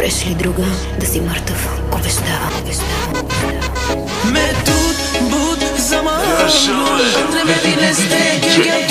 спреш ли друга да си мъртъв, обещава. обещавам. Метуд, буд, замахам, утре не сте, киргай,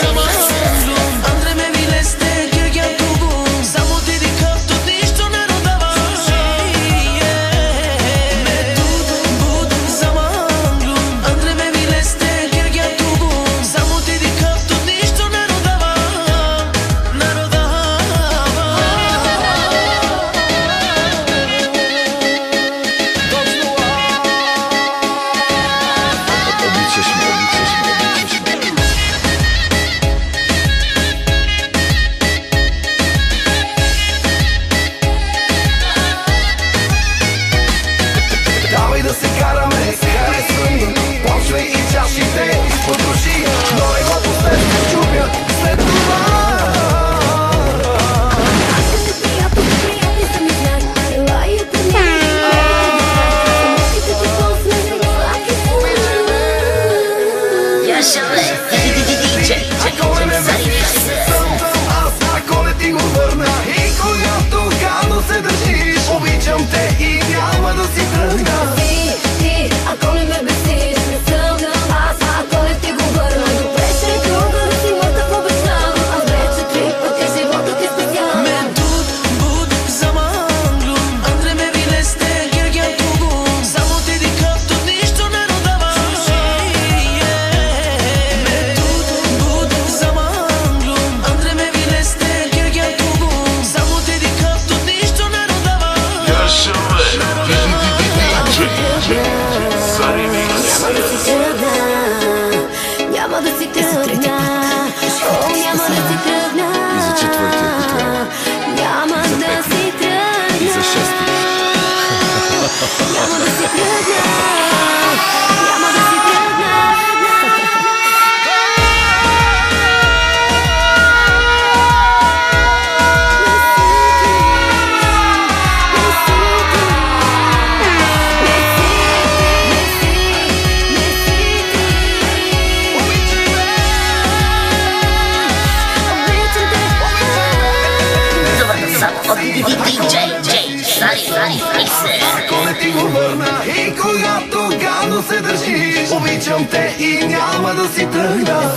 Dynamite. се караме, сега не свъни Почвай и чашите, потуши, но е го последно чупят Ако не ти го върна и когато гадно се държиш, обичам те и няма да си тръгна.